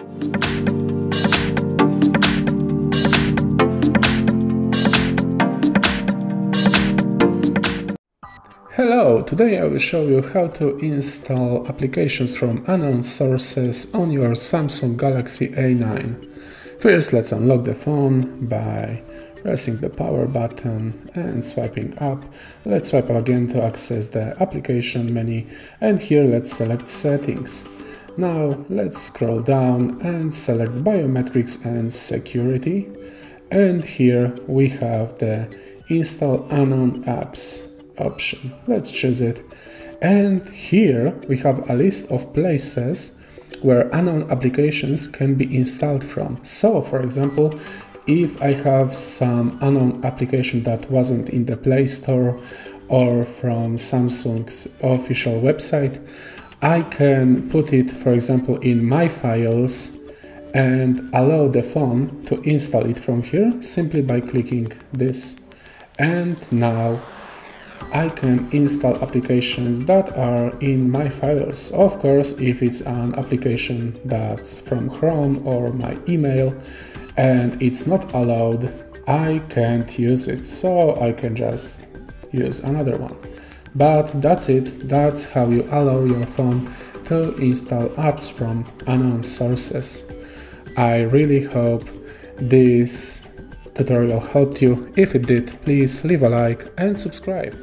Hello, today I will show you how to install applications from unknown sources on your Samsung Galaxy A9. First, let's unlock the phone by pressing the power button and swiping up. Let's swipe again to access the application menu and here let's select settings. Now let's scroll down and select biometrics and security and here we have the install unknown apps option. Let's choose it. And here we have a list of places where unknown applications can be installed from. So, for example, if I have some unknown application that wasn't in the Play Store or from Samsung's official website, I can put it, for example, in my files and allow the phone to install it from here simply by clicking this. And now I can install applications that are in my files. Of course, if it's an application that's from Chrome or my email and it's not allowed, I can't use it, so I can just use another one. But that's it, that's how you allow your phone to install apps from unknown sources. I really hope this tutorial helped you. If it did, please leave a like and subscribe.